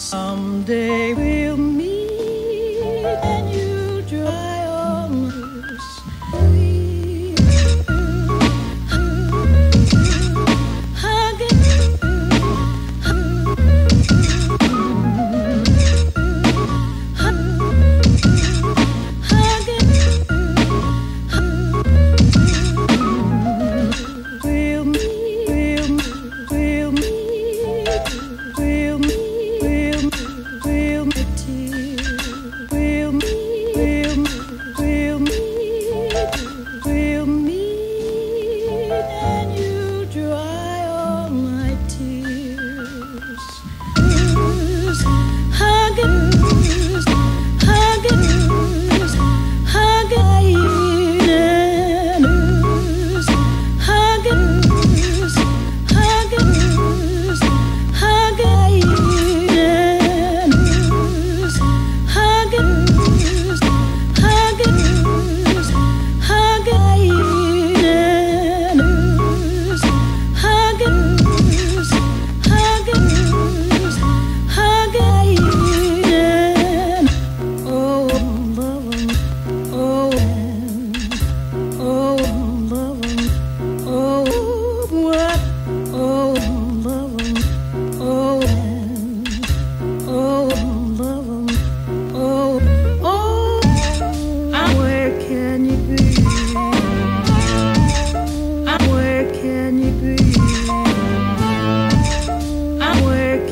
Someday we'll teu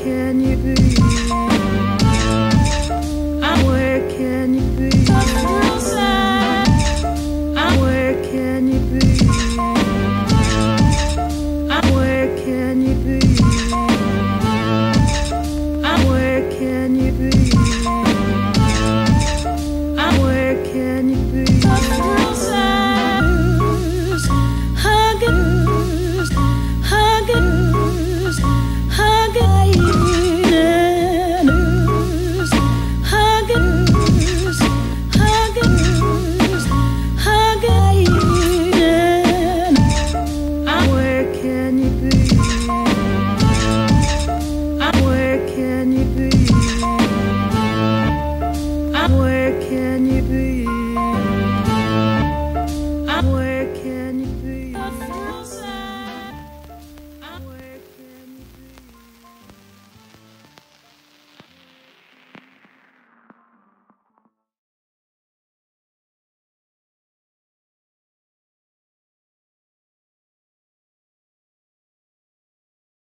can you be? Where can you be? Where can you be? Where can you be? Where can you be? Where can you be? Huggers, huggers, huggers.